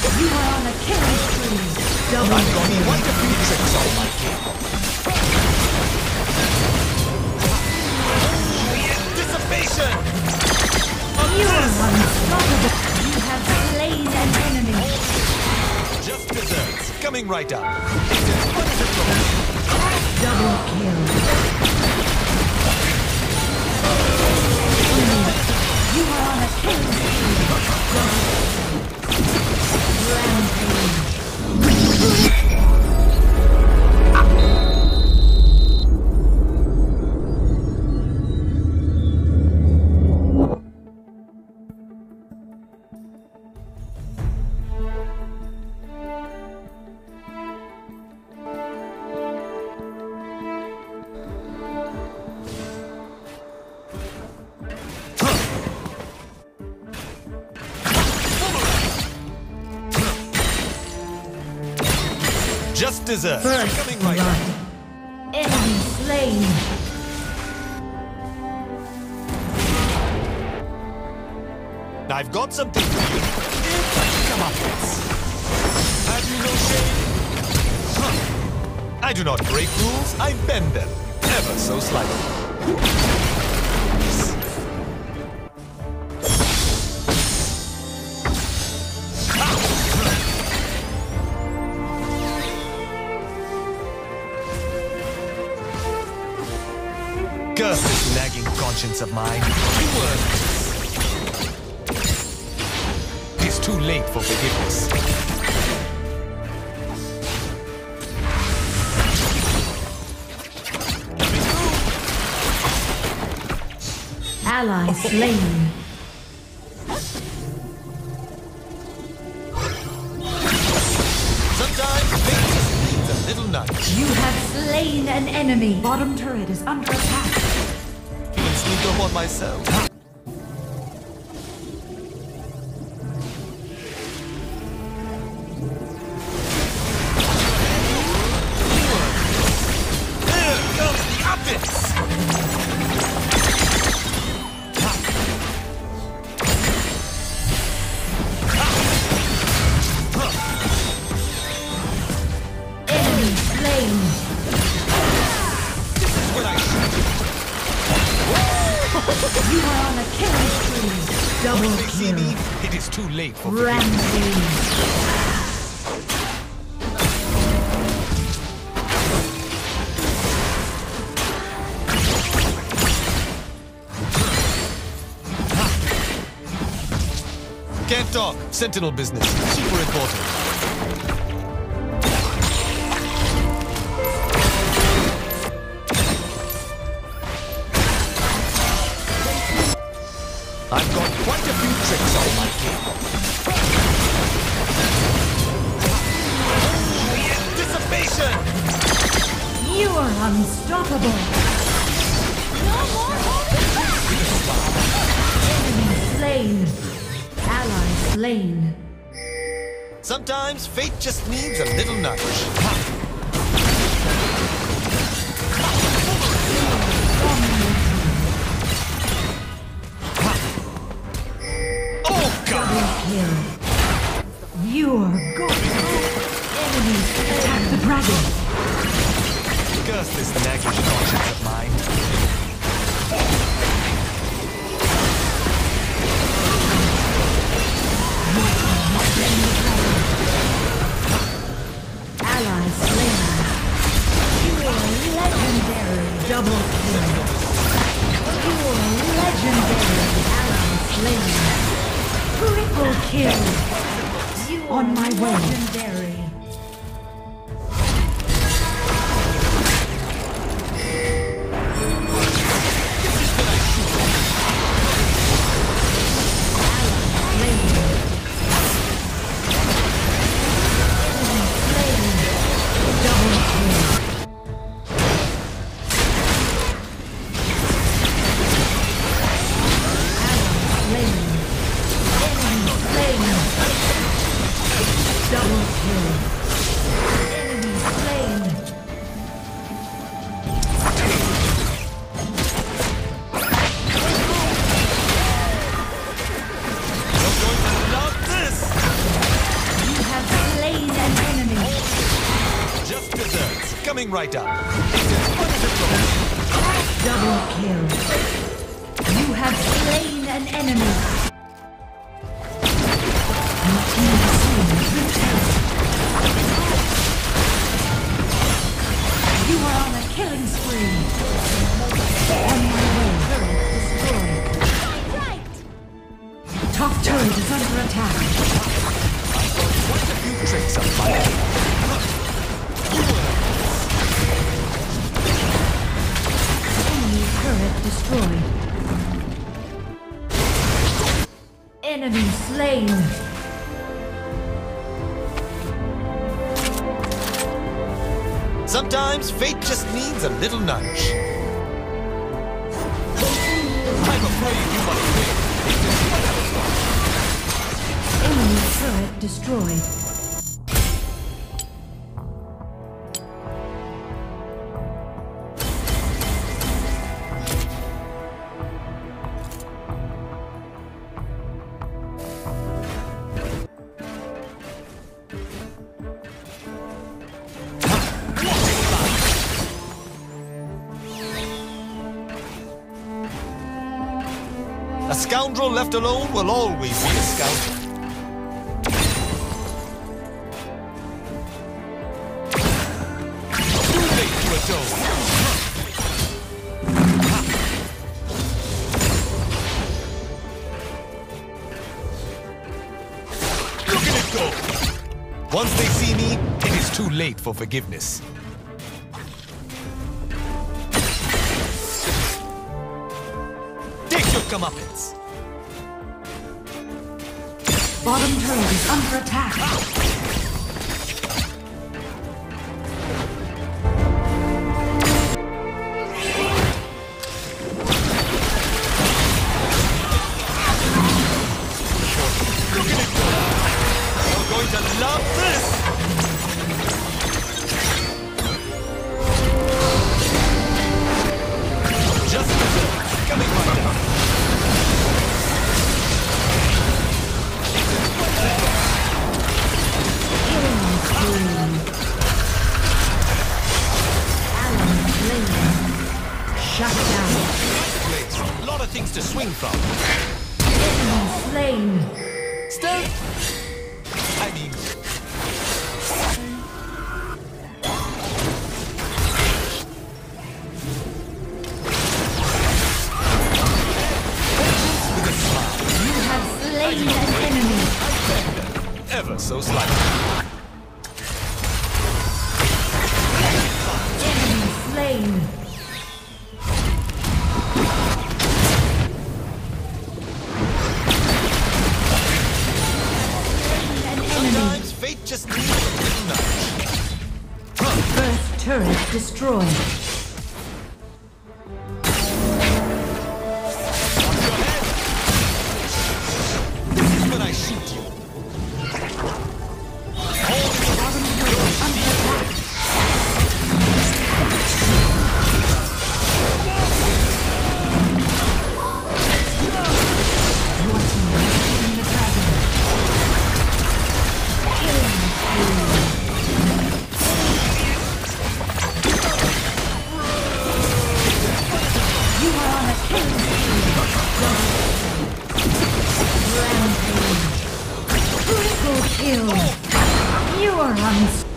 You are on a killing spree. Double I've got quite a few tricks on my kit. Dissipation! You are unstoppable. You have slain an enemy. Just desserts. Coming right up. Double kill. You are on a killing spree. Rampage. Just. First Coming right blood. Enemy slain. I've got something for you. Come up, Have you no shame? Huh. I do not break rules, I bend them. Ever so slightly. Conscience of mine. You earned. It's too late for forgiveness. Ally slain. Sometimes fate just a little nudge. You have slain an enemy. Bottom turret is under attack. Sneak up on myself. Double they see me, kill. it is too late for. Rampage. Can't talk. Sentinel business. Super important. I've got a few tricks on my kit. Dissipation! You are unstoppable. No more holding back! Enemy slain. Ally slain. Sometimes fate just needs a little nudge. Kill. You are good. Enemies attack the dragon. Curse this nagging conscience of mine. Ally kill. On my way. Legendary. Right up. It's as fun as it goes. Double kill. You have slain an enemy. Your team has slain the turret. You are on a killing spree. On my way. Turret destroyed. Top turret is under attack. Quite a few tricks up my turret destroyed. Enemy slain. Sometimes fate just needs a little nudge. I'm afraid you must win. It's as fun as it goes. Enemy turret destroyed. A scoundrel left alone will always be a scoundrel. Too late. Look at it go! Once they see me, it is too late for forgiveness. Your comeuppance! Bottom turret is under attack. You're going to love this! To swing from. Enemy slain. Still, destroyed. You are unstoppable.